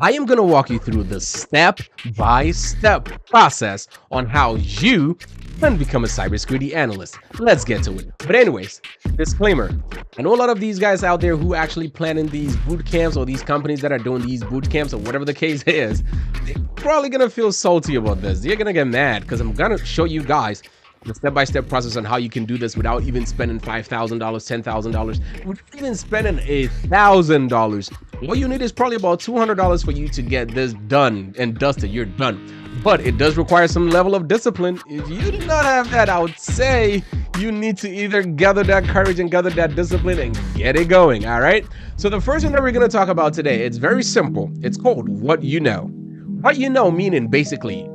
I am going to walk you through the step by step process on how you can become a cybersecurity analyst. Let's get to it. But anyways, disclaimer. I know a lot of these guys out there who actually planning these boot camps or these companies that are doing these boot camps or whatever the case is, they're probably going to feel salty about this. They're going to get mad because I'm going to show you guys the step-by-step -step process on how you can do this without even spending $5,000, $10,000, without even spending a $1,000. What you need is probably about $200 for you to get this done and dusted. You're done. But it does require some level of discipline. If you do not have that, I would say you need to either gather that courage and gather that discipline and get it going, all right? So the first thing that we're going to talk about today, it's very simple. It's called what you know. What you know meaning basically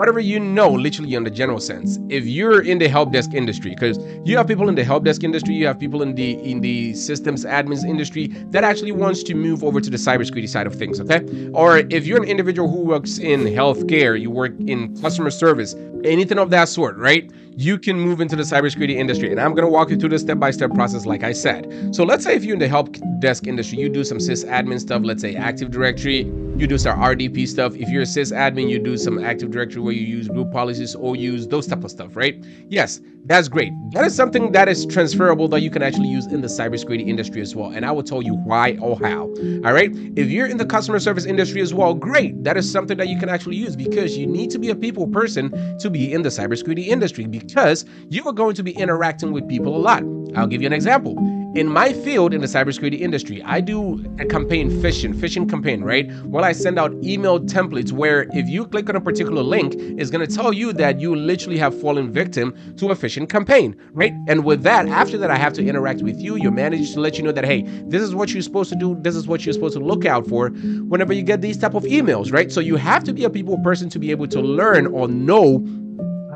whatever you know, literally in the general sense. If you're in the help desk industry, because you have people in the help desk industry, you have people in the in the systems admins industry that actually wants to move over to the cybersecurity side of things, okay? Or if you're an individual who works in healthcare, you work in customer service, anything of that sort, right? You can move into the cybersecurity industry. And I'm going to walk you through the step by step process, like I said. So let's say if you're in the help desk industry, you do some sysadmin stuff, let's say Active Directory, you do some RDP stuff. If you're a sysadmin, you do some Active Directory where you use group policies or use those type of stuff, right? Yes, that's great. That is something that is transferable that you can actually use in the cybersecurity industry as well. And I will tell you why or how. All right. If you're in the customer service industry as well, great. That is something that you can actually use because you need to be a people person to be in the cybersecurity industry because you are going to be interacting with people a lot. I'll give you an example in my field in the cybersecurity industry, I do a campaign phishing, phishing campaign, right? Well, I send out email templates where if you click on a particular link, it's going to tell you that you literally have fallen victim to a phishing campaign, right? And with that, after that, I have to interact with you, your manager, to let you know that, hey, this is what you're supposed to do. This is what you're supposed to look out for whenever you get these type of emails, right? So you have to be a people person to be able to learn or know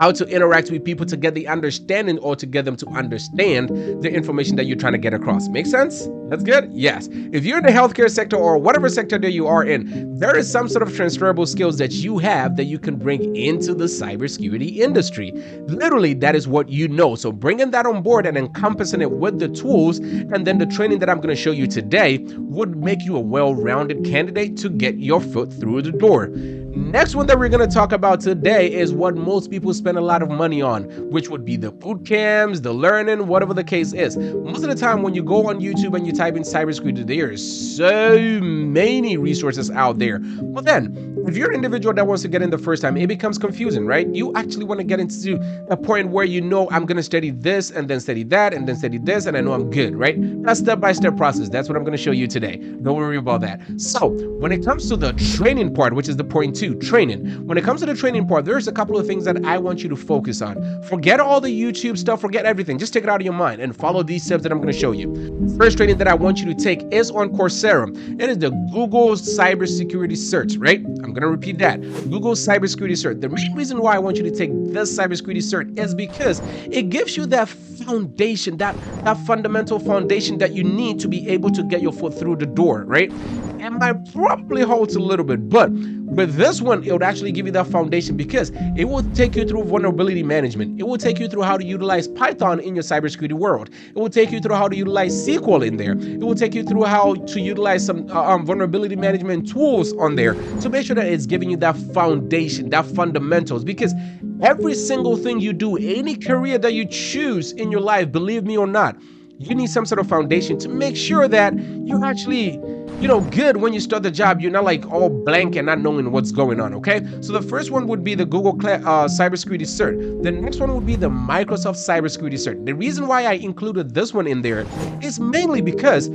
how to interact with people to get the understanding or to get them to understand the information that you're trying to get across. Make sense? That's good? Yes. If you're in the healthcare sector or whatever sector that you are in, there is some sort of transferable skills that you have that you can bring into the cybersecurity industry. Literally, that is what you know. So bringing that on board and encompassing it with the tools and then the training that I'm going to show you today would make you a well-rounded candidate to get your foot through the door. Next one that we're going to talk about today is what most people spend a lot of money on, which would be the boot camps, the learning, whatever the case is. Most of the time when you go on YouTube and you type in cybersecurity, there are so many resources out there. But then if you're an individual that wants to get in the first time, it becomes confusing, right? You actually want to get into a point where you know I'm going to study this and then study that and then study this and I know I'm good, right? That's step by step process. That's what I'm going to show you today. Don't worry about that. So, when it comes to the training part, which is the point two, training. When it comes to the training part, there's a couple of things that I want you to focus on. Forget all the YouTube stuff, forget everything. Just take it out of your mind and follow these steps that I'm going to show you. First training that I want you to take is on Coursera. It is the Google Cybersecurity Cert, right? I'm going to repeat that. Google Cybersecurity Cert. The main reason why I want you to take this cybersecurity cert is because it gives you that foundation, that, that fundamental foundation that you need to be able to get your foot through the door, right? And might probably holds a little bit, but with this one, it would actually give you that foundation because it will take you through vulnerability management. It will take you through how to utilize Python in your cybersecurity world. It will take you through how to utilize SQL in there. It will take you through how to utilize some uh, um, vulnerability management tools on there to make sure that it's giving you that foundation, that fundamentals. Because every single thing you do, any career that you choose in your life, believe me or not, you need some sort of foundation to make sure that you're actually you know, good when you start the job. You're not like all blank and not knowing what's going on, okay? So the first one would be the Google uh, Cybersecurity Cert. The next one would be the Microsoft Cybersecurity Cert. The reason why I included this one in there is mainly because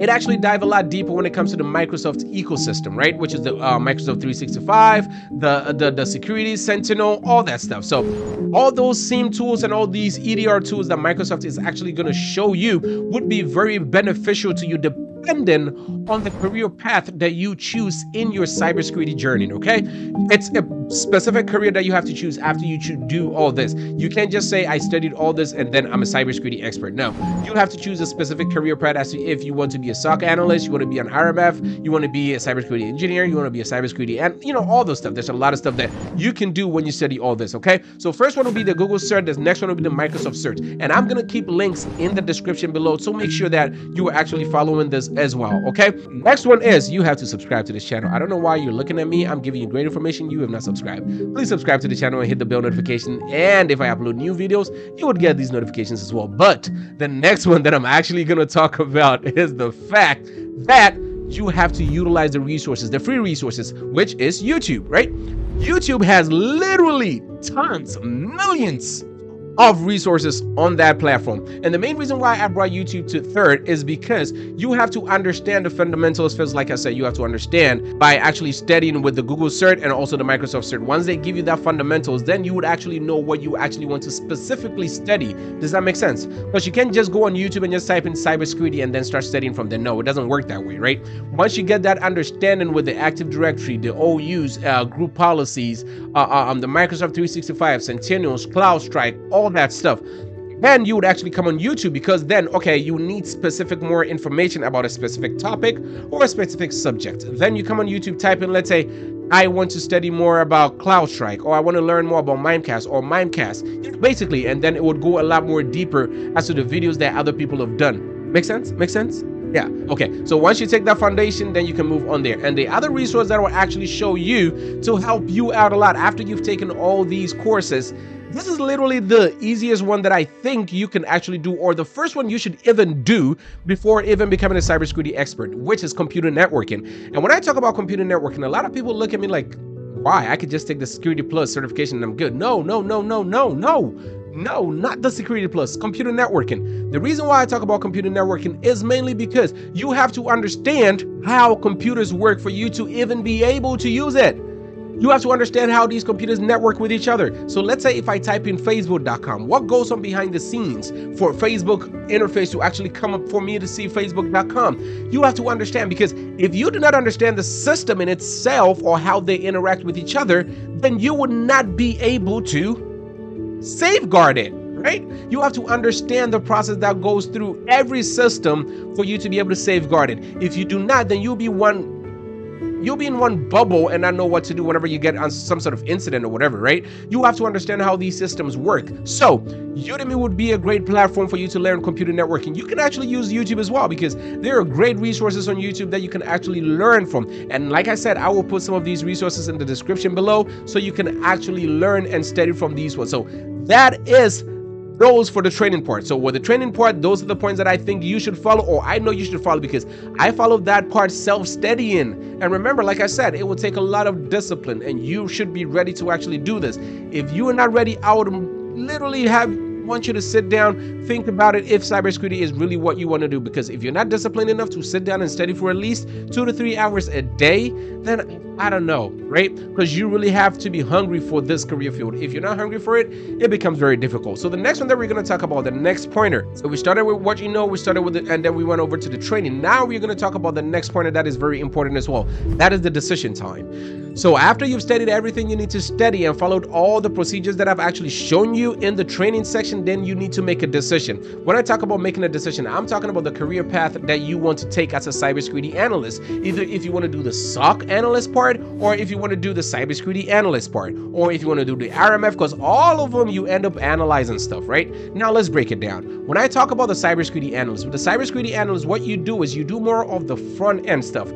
it actually dive a lot deeper when it comes to the Microsoft ecosystem, right? Which is the uh, Microsoft 365, the, the the security Sentinel, all that stuff. So all those same tools and all these EDR tools that Microsoft is actually going to show you would be very beneficial to you depending on the career path that you choose in your cybersecurity journey, okay? It's a specific career that you have to choose after you do all this. You can't just say, I studied all this and then I'm a cybersecurity expert. No, you have to choose a specific career path as to if you want to be a SOC analyst, you want to be an RMF, you want to be a cybersecurity engineer, you want to be a cybersecurity, and you know, all those stuff. There's a lot of stuff that you can do when you study all this, okay? So first one will be the Google cert, the next one will be the Microsoft cert. And I'm going to keep links in the description below. So make sure that you are actually following this as well. Okay. Next one is you have to subscribe to this channel. I don't know why you're looking at me. I'm giving you great information. You have not subscribed. Please subscribe to the channel and hit the bell notification. And if I upload new videos, you would get these notifications as well. But the next one that I'm actually going to talk about is the fact that you have to utilize the resources, the free resources, which is YouTube, right? YouTube has literally tons, millions of resources on that platform. And the main reason why I brought YouTube to third is because you have to understand the fundamentals. first. like I said, you have to understand by actually studying with the Google cert and also the Microsoft cert. Once they give you that fundamentals, then you would actually know what you actually want to specifically study. Does that make sense? Because you can't just go on YouTube and just type in cybersecurity and then start studying from there. No, it doesn't work that way, right? Once you get that understanding with the Active Directory, the OUs, uh, group policies, uh, uh, um, the Microsoft 365, Sentinels, CrowdStrike, all all that stuff then you would actually come on YouTube because then, okay, you need specific more information about a specific topic or a specific subject. Then you come on YouTube, type in, let's say, I want to study more about CrowdStrike, or I want to learn more about Mimecast or Mimecast, basically, and then it would go a lot more deeper as to the videos that other people have done. Make sense? Make sense? Yeah. Okay. So once you take that foundation, then you can move on there. And the other resource that will actually show you to help you out a lot after you've taken all these courses this is literally the easiest one that I think you can actually do, or the first one you should even do before even becoming a cybersecurity expert, which is computer networking. And when I talk about computer networking, a lot of people look at me like, why? I could just take the Security Plus certification and I'm good. No, no, no, no, no, no. No, not the Security Plus, computer networking. The reason why I talk about computer networking is mainly because you have to understand how computers work for you to even be able to use it. You have to understand how these computers network with each other. So let's say if I type in facebook.com, what goes on behind the scenes for Facebook interface to actually come up for me to see facebook.com? You have to understand because if you do not understand the system in itself or how they interact with each other, then you would not be able to safeguard it right? You have to understand the process that goes through every system for you to be able to safeguard it. If you do not, then you'll be one you'll be in one bubble and not know what to do whenever you get on some sort of incident or whatever, right? You have to understand how these systems work. So, Udemy would be a great platform for you to learn computer networking. You can actually use YouTube as well because there are great resources on YouTube that you can actually learn from. And like I said, I will put some of these resources in the description below so you can actually learn and study from these ones. So, that is those for the training part. So with the training part, those are the points that I think you should follow or I know you should follow because I followed that part self-studying. And remember, like I said, it will take a lot of discipline and you should be ready to actually do this. If you are not ready, I would literally have want you to sit down, think about it if cybersecurity is really what you want to do. Because if you're not disciplined enough to sit down and study for at least two to three hours a day, then I don't know, right? Because you really have to be hungry for this career field. If you're not hungry for it, it becomes very difficult. So the next one that we're going to talk about, the next pointer. So we started with what you know, we started with it, and then we went over to the training. Now we're going to talk about the next pointer that is very important as well. That is the decision time. So after you've studied everything you need to study and followed all the procedures that I've actually shown you in the training section, then you need to make a decision. When I talk about making a decision, I'm talking about the career path that you want to take as a cybersecurity analyst. Either if you want to do the SOC analyst part, or if you want to do the cybersecurity analyst part, or if you want to do the RMF, because all of them you end up analyzing stuff, right? Now let's break it down. When I talk about the cybersecurity analyst, with the cybersecurity analyst, what you do is you do more of the front end stuff.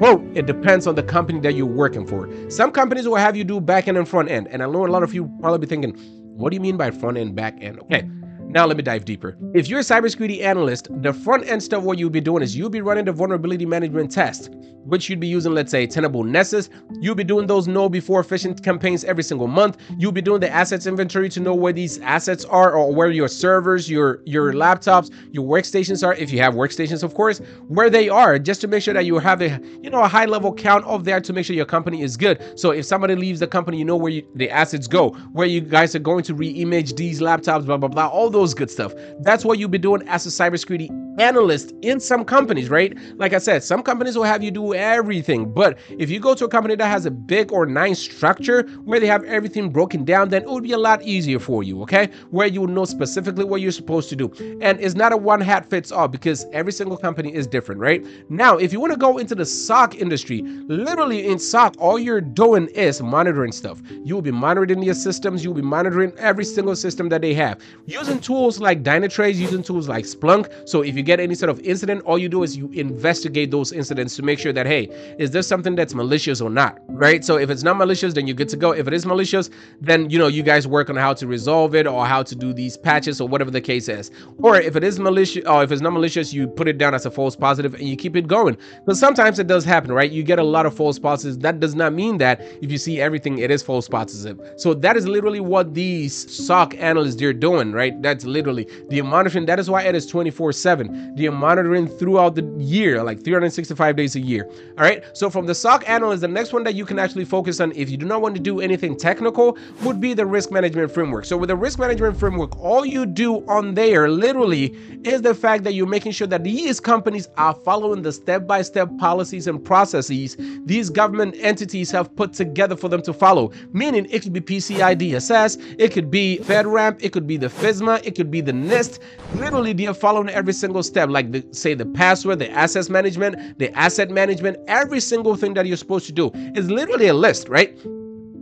Well, it depends on the company that you're working for. Some companies will have you do back end and front end. And I know a lot of you probably be thinking, what do you mean by front end, back end? Okay. Hmm. Now let me dive deeper. If you're a cybersecurity analyst, the front end stuff what you'll be doing is you'll be running the vulnerability management test, which you'd be using, let's say, Tenable Nessus. You'll be doing those KnowBe4 phishing campaigns every single month. You'll be doing the assets inventory to know where these assets are or where your servers, your your laptops, your workstations are, if you have workstations, of course, where they are, just to make sure that you have a you know a high level count of there to make sure your company is good. So if somebody leaves the company, you know where you, the assets go, where you guys are going to re-image these laptops, blah blah blah, all those those good stuff. That's what you'll be doing as a cybersecurity analyst in some companies, right? Like I said, some companies will have you do everything. But if you go to a company that has a big or nice structure where they have everything broken down, then it would be a lot easier for you, okay? Where you would know specifically what you're supposed to do. And it's not a one hat fits all because every single company is different, right? Now, if you want to go into the SOC industry, literally in SOC, all you're doing is monitoring stuff. You will be monitoring your systems, you'll be monitoring every single system that they have. Using tools like Dynatrace, using tools like Splunk. So if you get any sort of incident, all you do is you investigate those incidents to make sure that, hey, is this something that's malicious or not, right? So if it's not malicious, then you're good to go. If it is malicious, then, you know, you guys work on how to resolve it or how to do these patches or whatever the case is. Or if it is malicious, or if it's not malicious, you put it down as a false positive and you keep it going. Because sometimes it does happen, right? You get a lot of false positives. That does not mean that if you see everything, it is false positive. So that is literally what these SOC analysts they're doing, right? That's literally the monitoring. That is why it is 24 7. The monitoring throughout the year, like 365 days a year. All right. So from the SOC analyst, the next one that you can actually focus on if you do not want to do anything technical would be the risk management framework. So with the risk management framework, all you do on there literally is the fact that you're making sure that these companies are following the step-by-step policies and processes these government entities have put together for them to follow. Meaning it could be PCI DSS, it could be FedRAMP, it could be the FISMA, it could be the NIST. Literally, they're following every single step, like the, say the password, the access management, the asset management, every single thing that you're supposed to do is literally a list, right?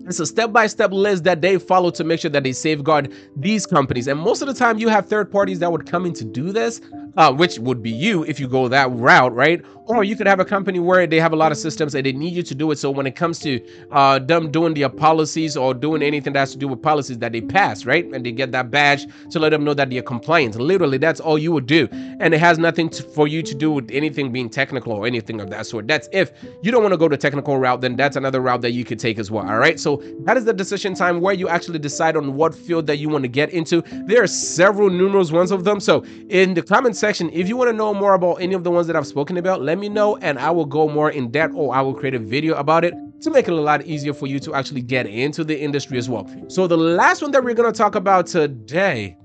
It's a step-by-step list that they follow to make sure that they safeguard these companies. And most of the time, you have third parties that would come in to do this, uh, which would be you if you go that route, right? Or you could have a company where they have a lot of systems and they need you to do it. So when it comes to uh, them doing their policies or doing anything that has to do with policies that they pass, right? And they get that badge to let them know that they're compliant. Literally, that's all you would do. And it has nothing to, for you to do with anything being technical or anything of that sort. That's if you don't want to go the technical route, then that's another route that you could take as well. All right. So that is the decision time where you actually decide on what field that you want to get into. There are several numerous ones of them. So in the comment section, if you want to know more about any of the ones that I've spoken about, let me know and I will go more in depth or I will create a video about it to make it a lot easier for you to actually get into the industry as well. So the last one that we're going to talk about today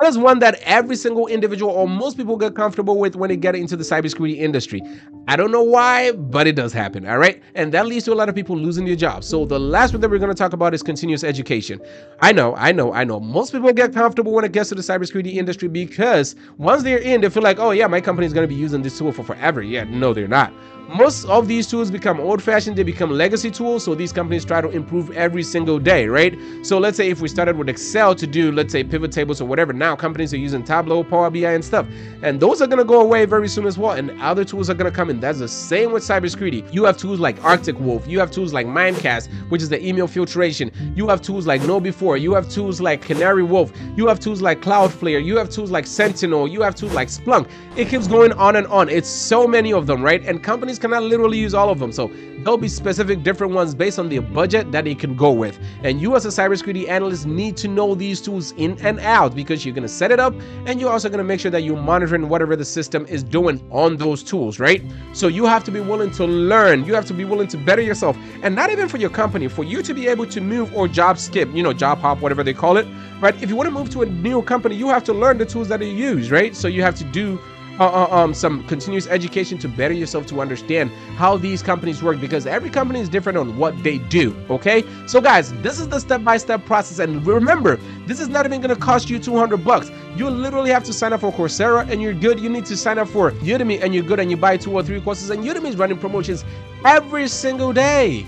that is one that every single individual or most people get comfortable with when they get into the cybersecurity industry. I don't know why, but it does happen, all right? And that leads to a lot of people losing their jobs. So the last one that we're going to talk about is continuous education. I know, I know, I know. Most people get comfortable when it gets to the cybersecurity industry because once they're in, they feel like, oh yeah, my company is going to be using this tool for forever. Yeah, no, they're not most of these tools become old-fashioned they become legacy tools so these companies try to improve every single day right? So let's say if we started with excel to do let's say pivot tables or whatever now companies are using tableau power bi and stuff. And those are going to go away very soon as well and other tools are going to come in. That's the same with cybersecurity. You have tools like arctic wolf you have tools like mimecast which is the email filtration. You have tools like KnowBe4 you have tools like canary wolf you have tools like cloudflare you have tools like sentinel you have tools like splunk. It keeps going on and on. It's so many of them right? And companies companies cannot literally use all of them. So there'll be specific different ones based on the budget that they can go with. And you as a cybersecurity analyst need to know these tools in and out because you're going to set it up and you're also going to make sure that you're monitoring whatever the system is doing on those tools, right? So you have to be willing to learn. You have to be willing to better yourself. And not even for your company, for you to be able to move or job skip, you know, job hop, whatever they call it, right? If you want to move to a new company, you have to learn the tools that they use, right? So you have to do uh, uh, um, some continuous education to better yourself to understand how these companies work because every company is different on what they do. Okay, so guys, this is the step-by-step process, and remember, this is not even going to cost you 200 bucks. You literally have to sign up for Coursera, and you're good. You need to sign up for Udemy, and you're good, and you buy two or three courses, and Udemy is running promotions every single day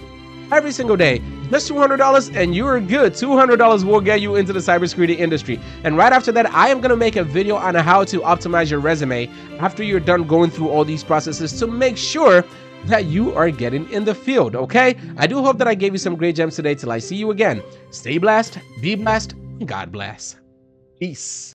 every single day. Just $200 and you're good. $200 will get you into the cybersecurity industry. And right after that, I am going to make a video on how to optimize your resume after you're done going through all these processes to make sure that you are getting in the field, okay? I do hope that I gave you some great gems today till I see you again. Stay blessed, be blessed, God bless. Peace.